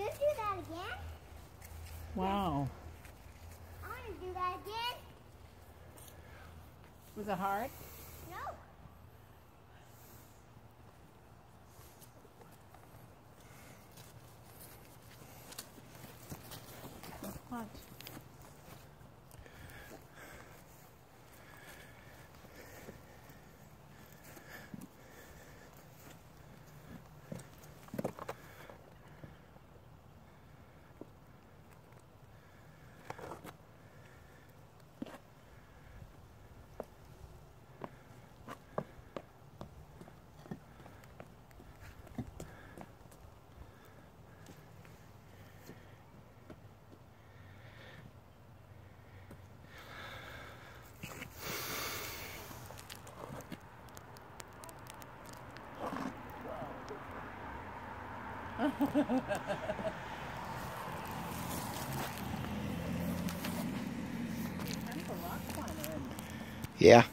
Do that again. Wow. I want to do that again. Was it hard? No. Watch. Yeah.